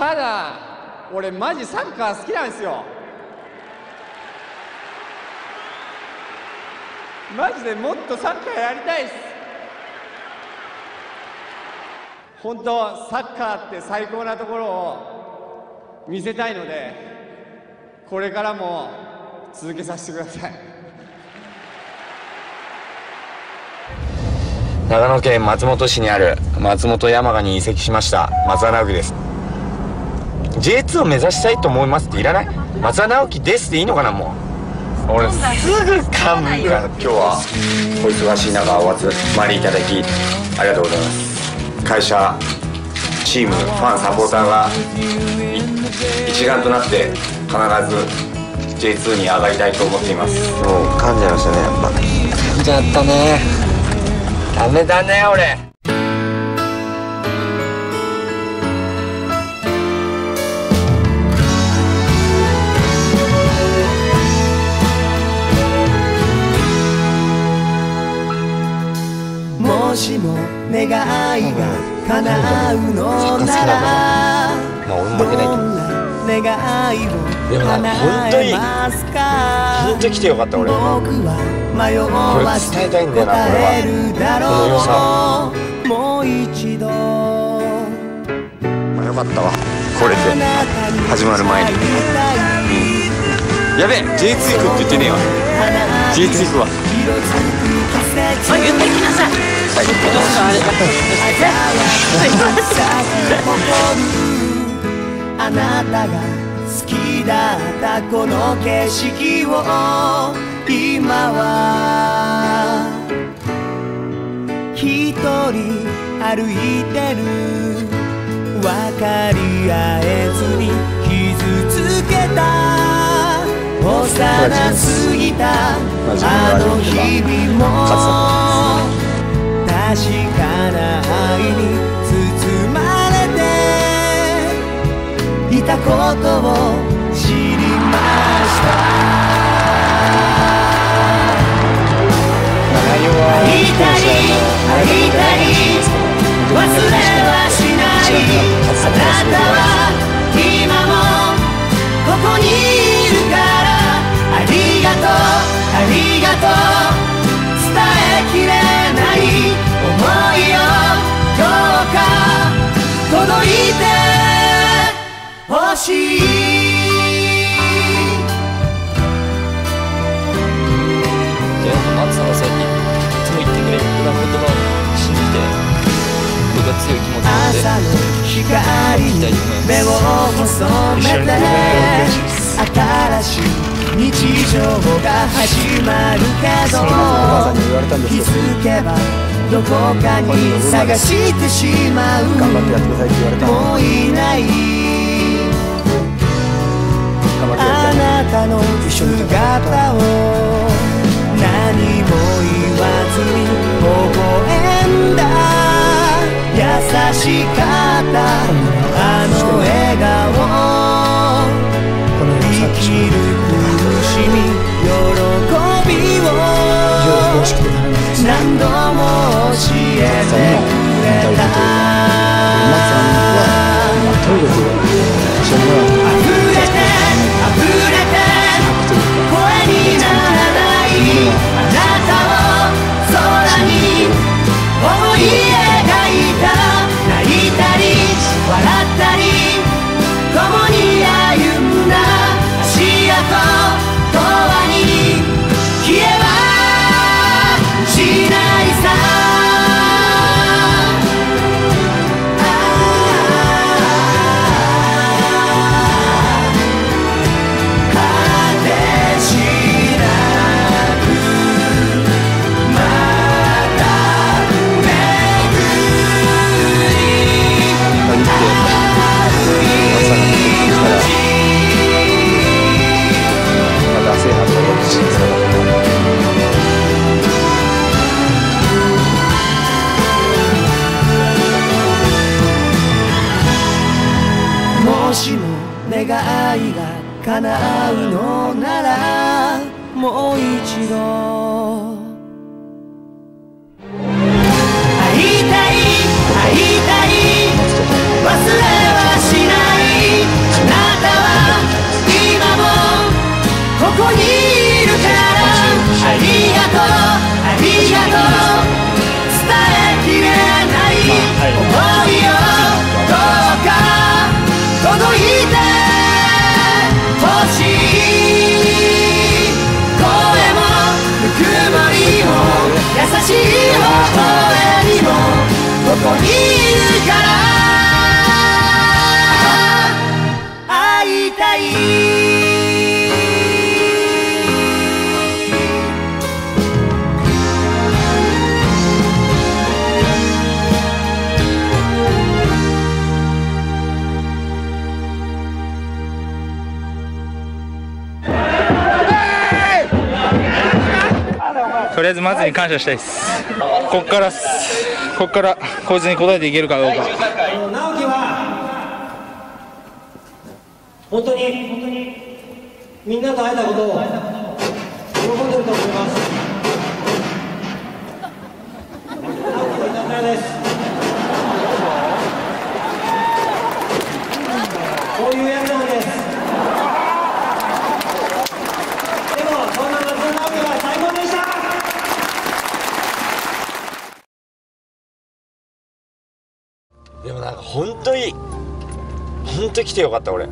ただ俺マジサッカー好きなんですよ。マジでもっとサッカーやりたいです。本当サッカーって最高なところを見せたいのでこれからも続けさせてください。長野県松本市にある松本山雅に移籍しました松田直樹です。J2 を目指したいと思いますっていらない。松田直樹ですでいいのかなもう。俺すぐ噛むから今日は。お忙しい中お集まりいただきありがとうございます。会社チームファンサポーターが一丸となって必ず J2 に上がりたいと思っています。もう噛んじゃいましたねやっぱ噛んじゃったね。ダメだね俺願いが叶うのならどんな願いを叶えますか本当に来てよかった俺僕は迷わず答えるだろうもう一度まあよかったわこれで始まる前にうんやべえ J2 行くって言ってねえわ J2 行くわあ言ってきなさいあなたが好きだった。この景色を今は一人歩いてる。分かり合えずに。傷つけた幼すぎたあの日々も確かな愛に包まれていたことを知りました。会いたい。会いたい忘れはしない。あなたはしい。で松さんがそうやっていつも言ってくれる裏の言葉を信じて僕は強い気持ちなので朝の光に目を細めて新しい日常が始まるけど気づけばどこかに探してしまう。もういないあなたの姿を何も言わずに微笑んだ。優しかったあの笑顔。生きるもしも願いが叶うのならもう一度。とりあえずまずに感謝したいです。こっからっす。こっからこいつに答えていけるかどうか。直樹は本当に本当にみんなと会えたことを喜んでると思います直樹のいたずらですこういうやつなんですでもそんな松田直樹は最高でしたでもなんか本当に本当来てよかった俺。